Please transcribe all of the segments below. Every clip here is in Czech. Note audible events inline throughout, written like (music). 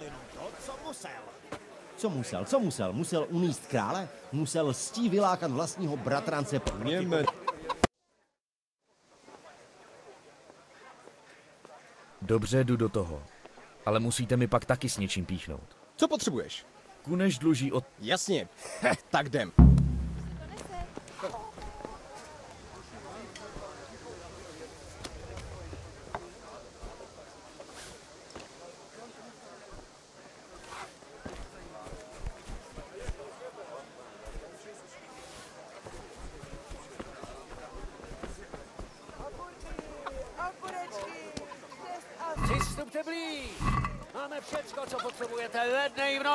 Udělal jenom to, co musel. Co musel, co musel? Musel uníst krále? Musel stí vylákat vlastního bratrance proti. Dobře, jdu do toho. Ale musíte mi pak taky s něčím píchnout. Co potřebuješ? Kuneš dluží od... Jasně. Heh, (laughs) tak jdem.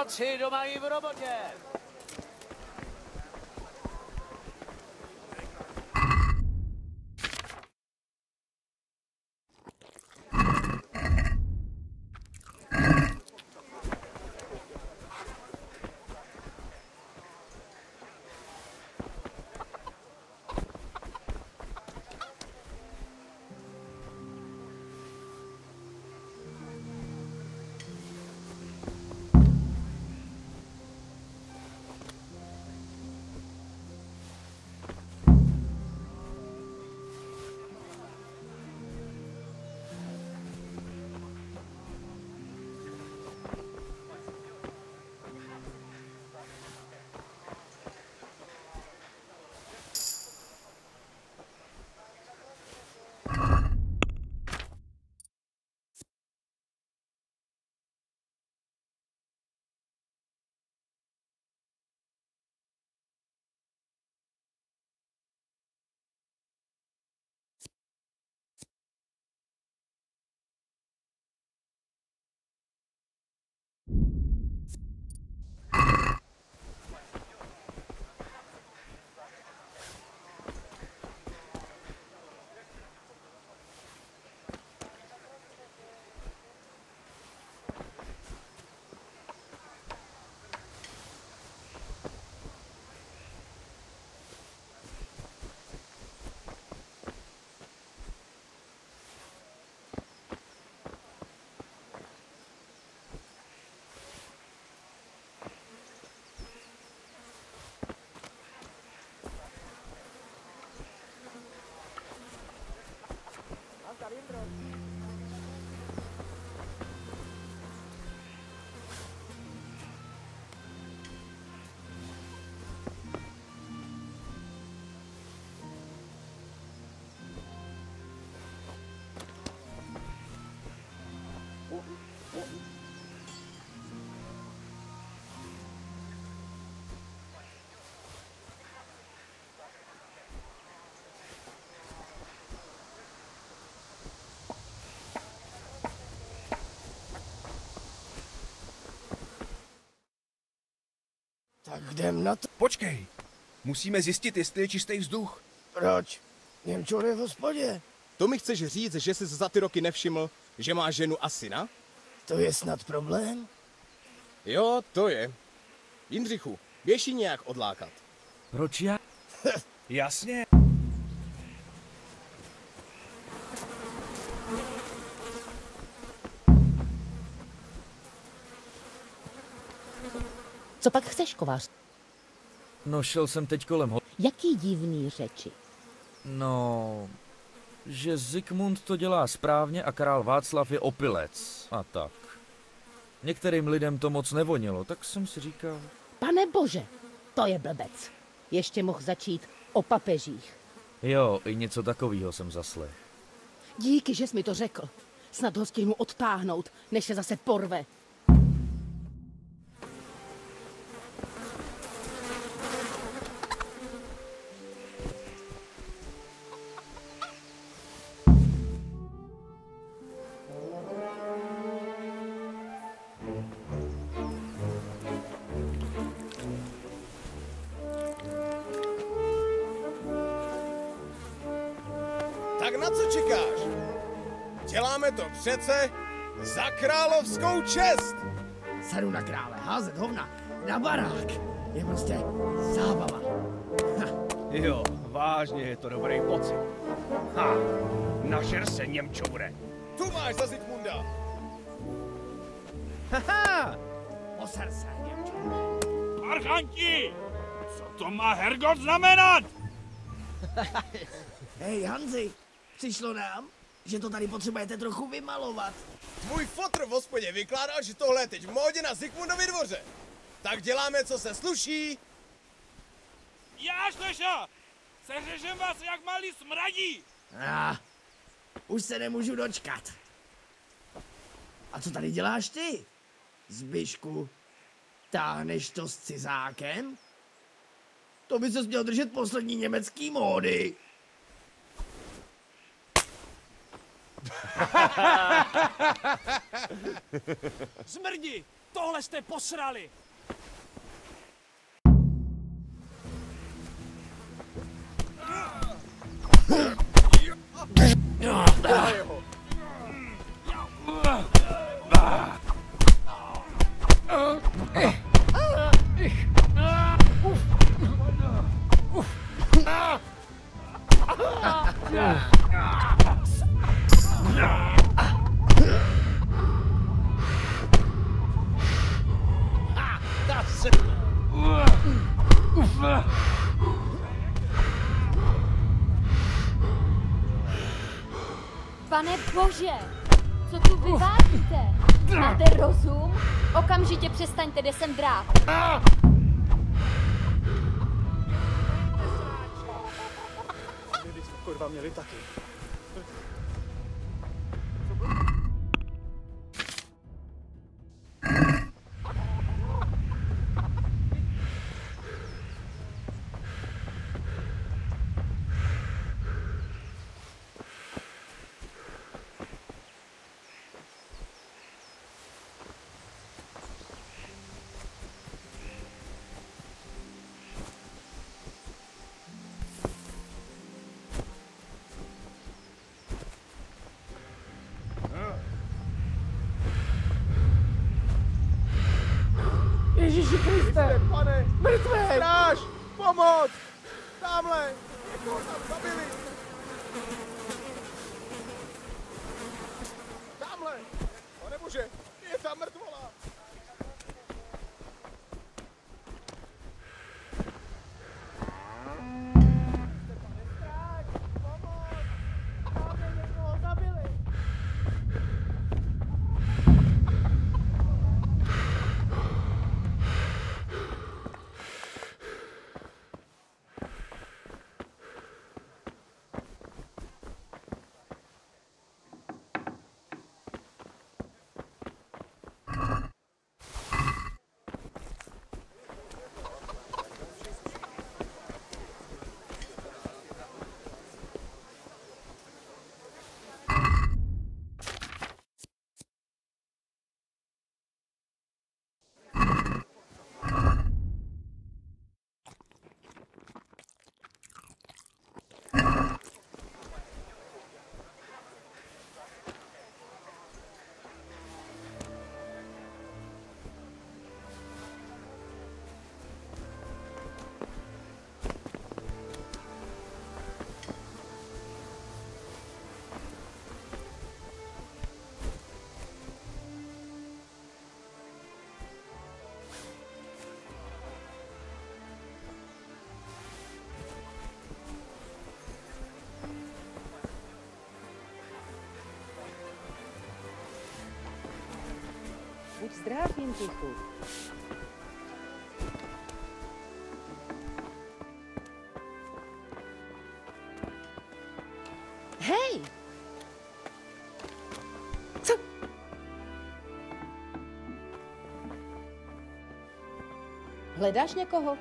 Dne i v noci, doma i v robotě. Jdem na to. Počkej, musíme zjistit, jestli je čistý vzduch. Proč? Němčur je v hospodě. To mi chceš říct, že jsi za ty roky nevšiml, že má ženu a syna? To je snad problém? Jo, to je. Jindřichu, běž ji nějak odlákat. Proč já? (laughs) Jasně. Kovář? No, šel jsem teď kolem ho... Jaký divný řeči? No... Že Zikmund to dělá správně a král Václav je opilec. A tak. Některým lidem to moc nevonilo, tak jsem si říkal... Pane bože, to je blbec. Ještě mohl začít o papežích. Jo, i něco takového jsem zaslech. Díky, že jsi mi to řekl. Snad ho stihnu odtáhnout, než se zase porve. Na co čekáš? Děláme to přece za královskou čest! Sadu na krále, házet hovna na barák. Je prostě zábava. Jo, vážně je to dobrý pocit. Ha, nažer se Němčoure. Tu máš za Zikmunda! Haha, srdce, děvče. Archanti! Co to má Hergot znamenat? Hej, Hanzi, přišlo nám, že to tady potřebujete trochu vymalovat. Tvůj fotr v hospodě vykládal, že tohle je teď v módě na Zikmundovi dvoře. Tak děláme, co se sluší. Jáš Leša! Seřežem vás jak malý smradí! Ah, už se nemůžu dočkat. A co tady děláš ty? Zbyšku, táhneš to s cizákem? To by se měl držet poslední německý módy. Zmrdi! Tohle jste posrali! Pane bože, co tu vyvádíte? Máte rozum? Okamžitě přestaňte, kde jsem drát. Kurva měli taky. Bože, je tam Buď zdrav, Jindřichu. Hej! Co? Hledáš někoho?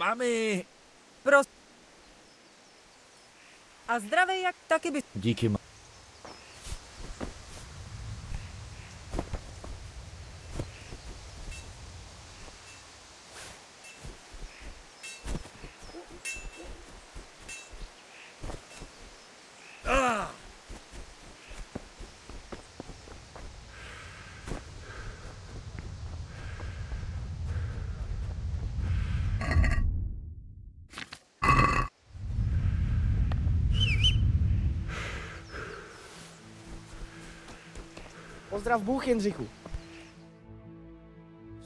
Mami! Pros... A zdravý jak taky by... Díky, ma- Pozdrav Bůh, Jindřichu.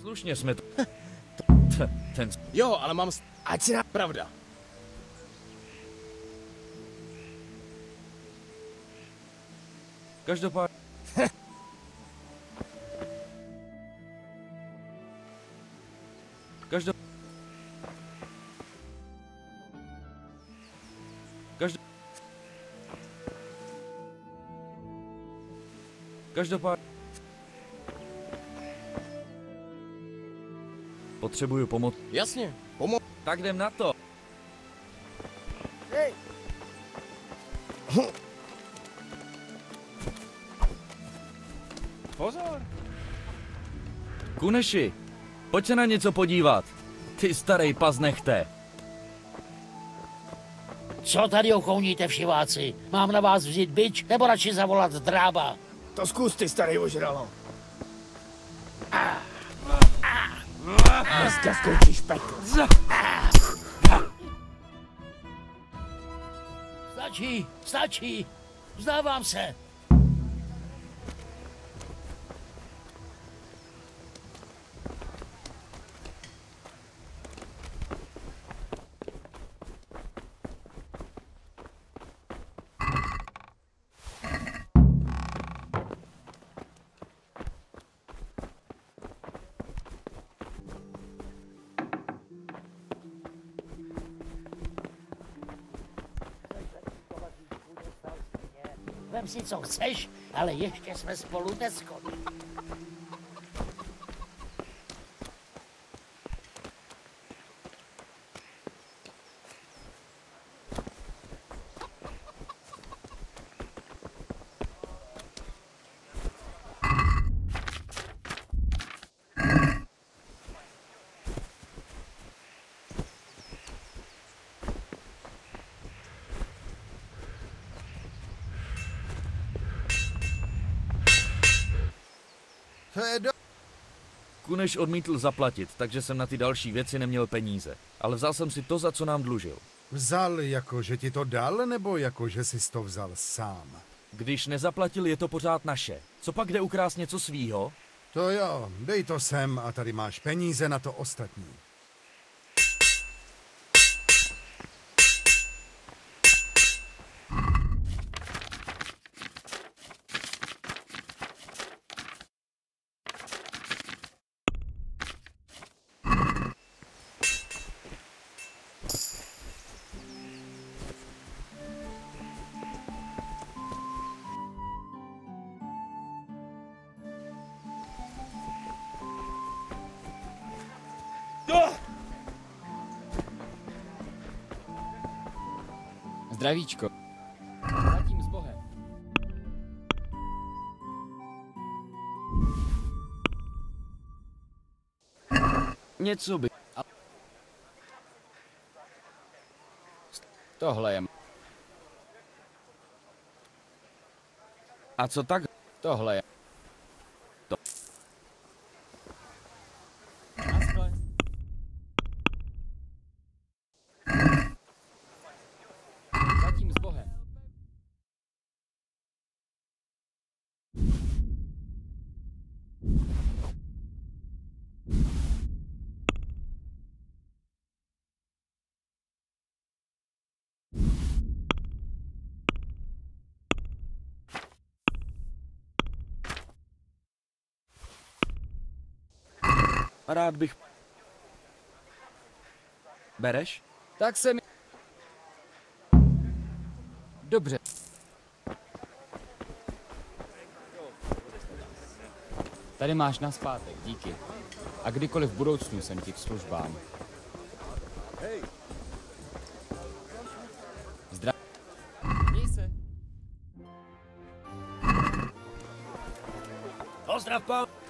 Slušně jsme to... Ten... Jo, ale mám... Ať si na... Pravda. Každopádně... Každopádně... Potřebuju pomoc. Jasně, pomo... Tak jdem na to. Hej! Pozor! Kuneši, pojď se na něco podívat. Ty starý pas nechte. Co tady okouníte všiváci? Mám na vás vzít bič nebo radši zavolat drába? To zkus ty, starý ožralo. Dneska skončíš peklo. Stačí, stačí. Vzdávám se. Si, co chceš, ale ještě jsme spolu neschodli. To je do... Kuneš odmítl zaplatit, takže jsem na ty další věci neměl peníze. Ale vzal jsem si to, za co nám dlužil. Vzal jako, že ti to dal, nebo jako, že jsi to vzal sám? Když nezaplatil, je to pořád naše. Co pak jde ukrást něco svýho? To jo, dej to sem a tady máš peníze na to ostatní. Zdravíčko. Zatím s Bohem. Něco by... Tohle je... A co tak? Tohle je... rád bych... Bereš? Tak se mi... Dobře. Tady máš na zpátek, díky. A kdykoliv v budoucnu jsem ti k službám. Hej! Zdrav... Pozdrav, pán!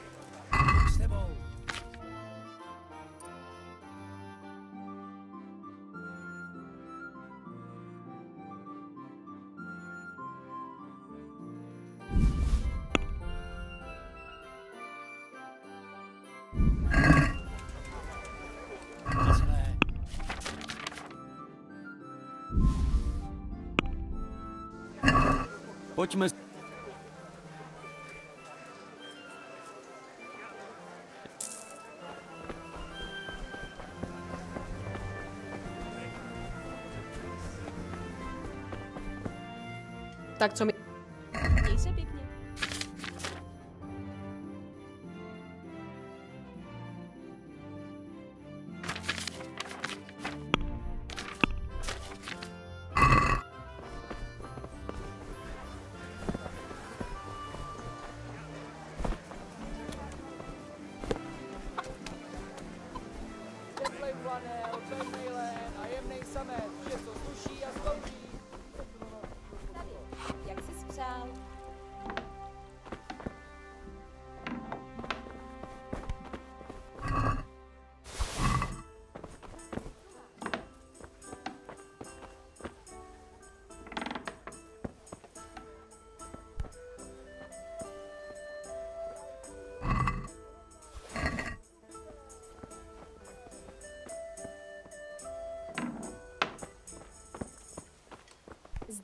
Ótimas. Tak co mi...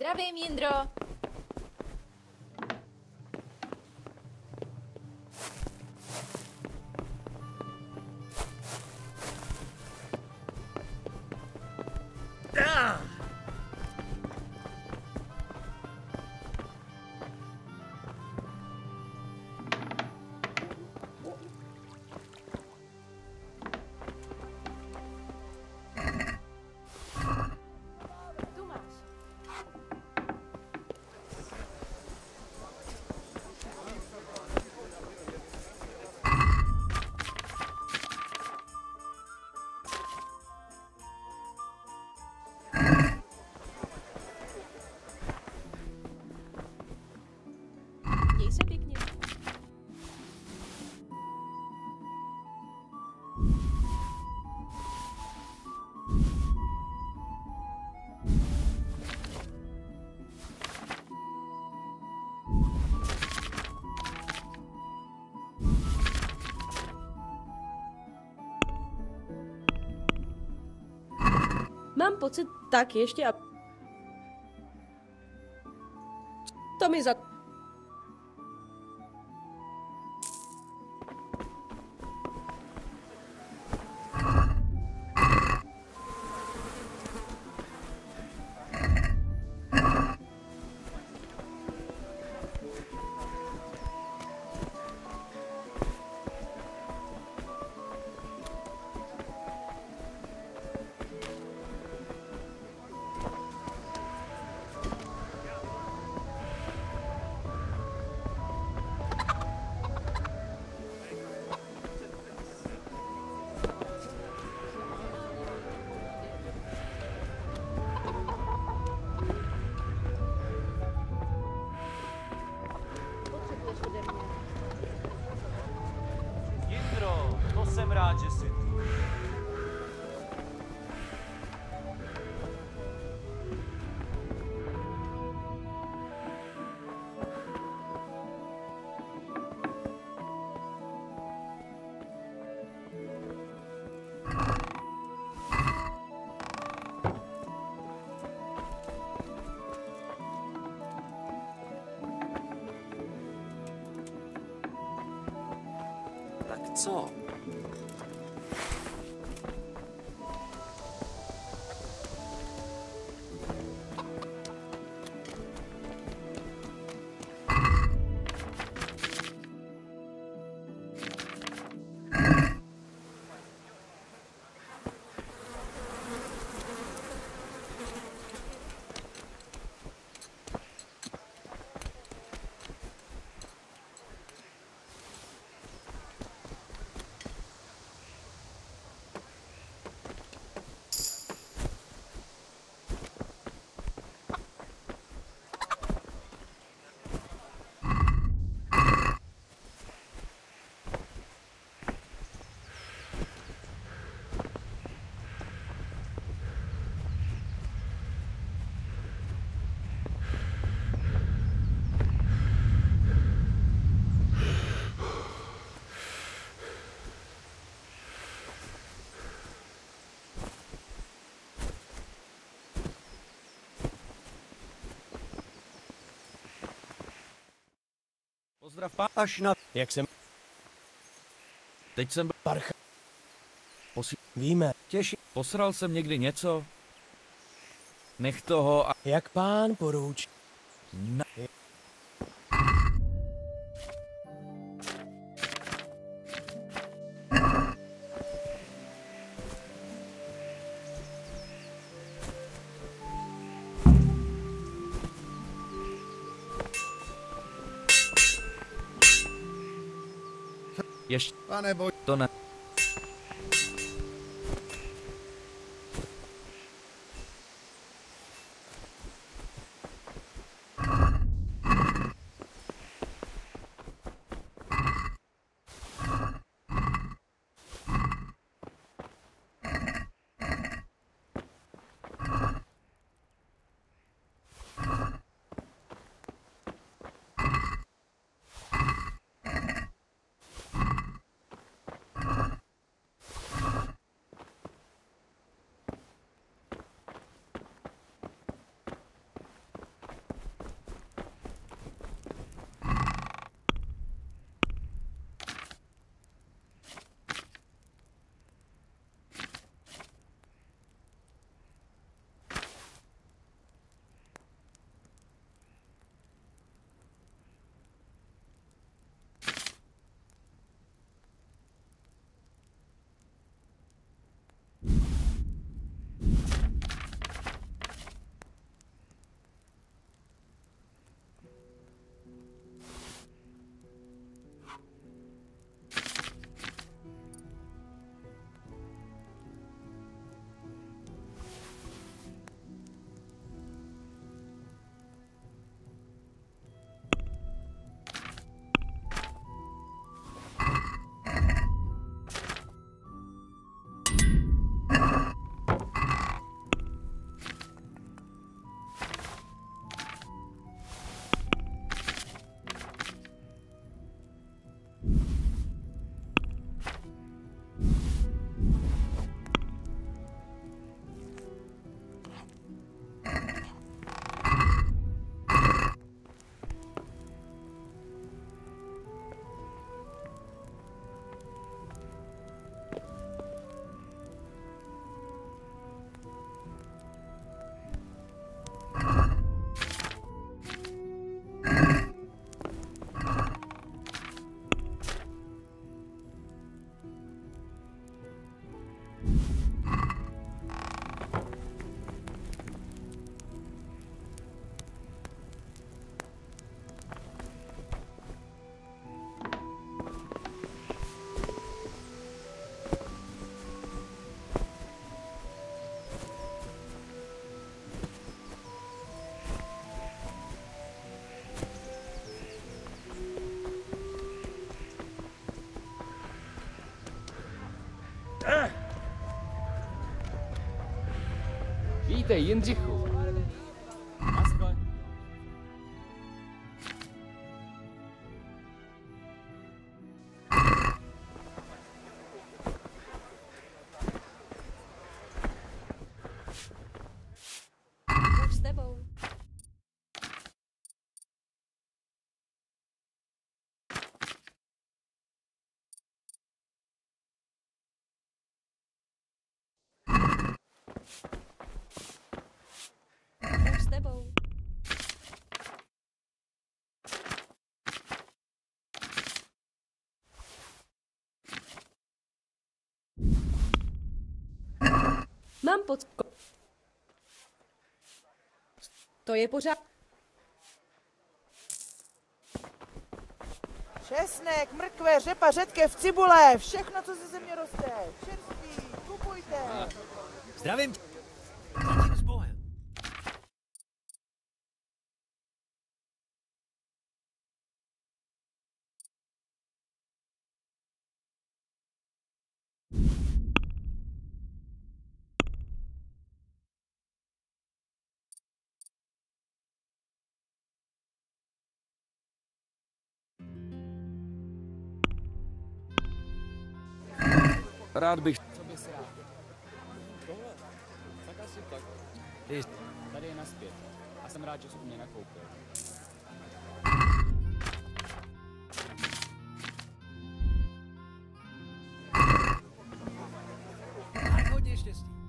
Zdravé, Mindro! pocit tak ještě a... To mi za そ。Až na... Jak jsem... Teď jsem. Parcha. Posi... Víme. Těší. Posral jsem někdy něco? Nech toho a... Jak pán poruč. Na... Ještě Pane boj... to ne. Mám pocit... To je pořád... Česnek, mrkve, řepa, řetkev, cibule, všechno, co ze země roste. Čerství, kupujte. Zdravím tě. Rád bych... Co bys rád? Tohle? Tak asi tak. Ty. Tady je naspět. A jsem rád, že jsi u mě nakoupil. Hodně štěstí.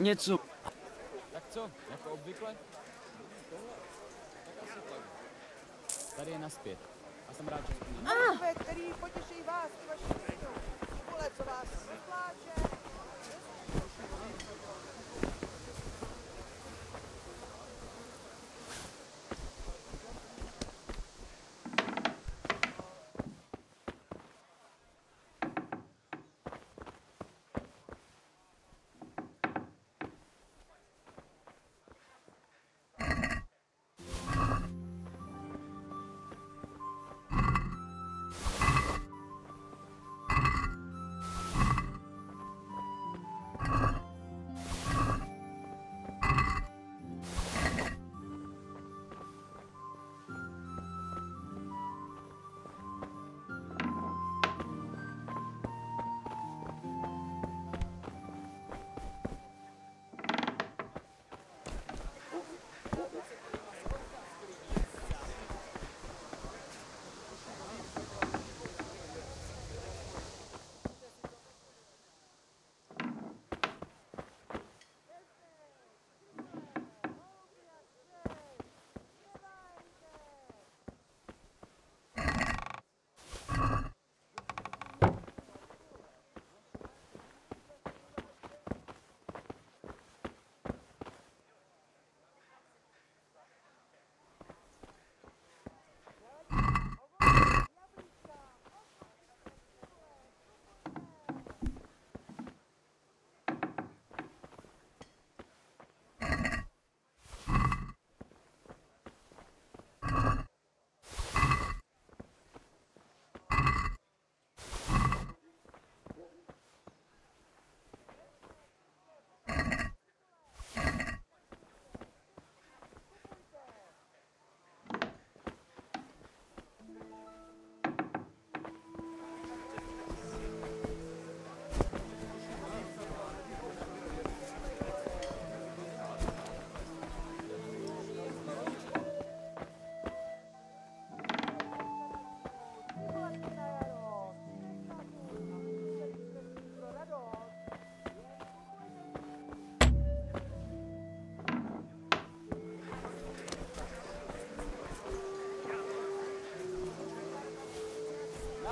Něco... Tak co, jako obvykle? Tak asi tak. Tady je naspět. A jsem rád, že spí. Mrkve, který potěší vás i vaši rodinu. Co vás vypláče.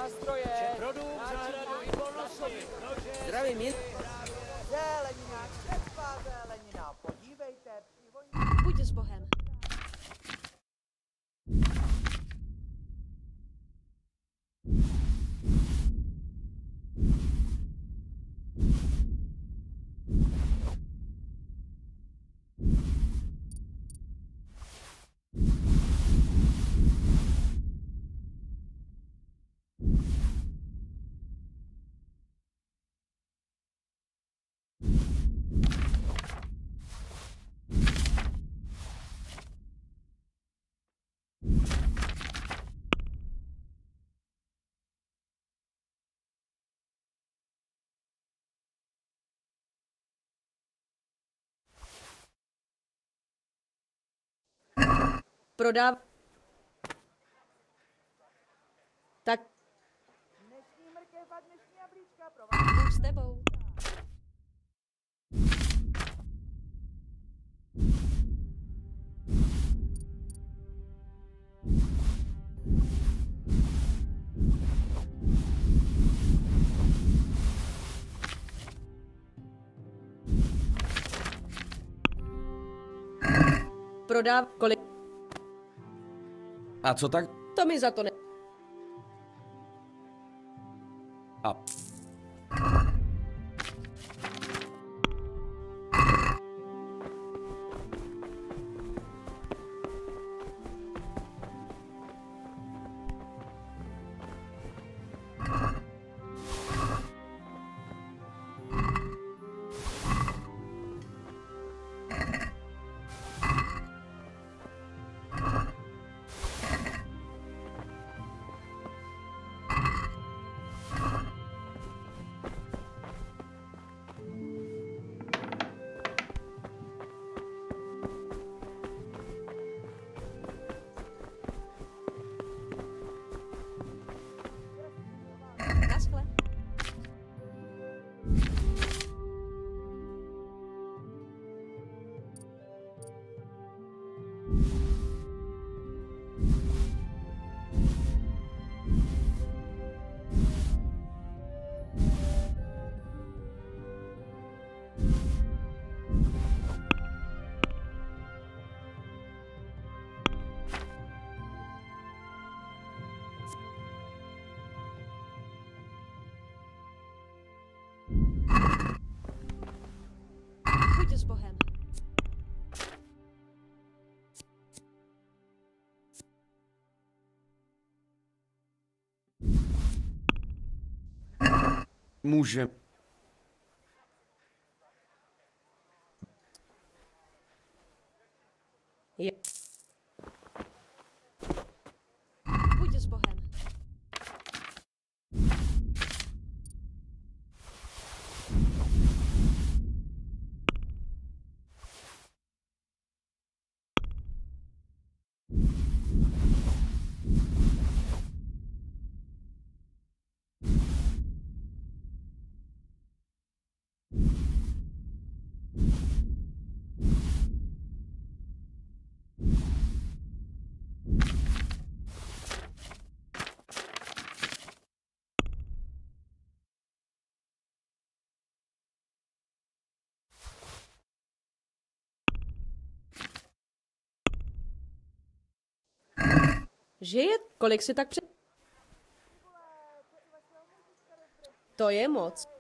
Nástroje, Produkt, volnosobě. Zdravím, je... Prodáv... Tak Dnešní mrkev a dnešní jablíčka pro vás. Bůh s tebou. prodáv... Kolik... A co tak? To mi za to ne... A Může. Je. Buď s Bohem. Že je, kolik si tak před... To je moc.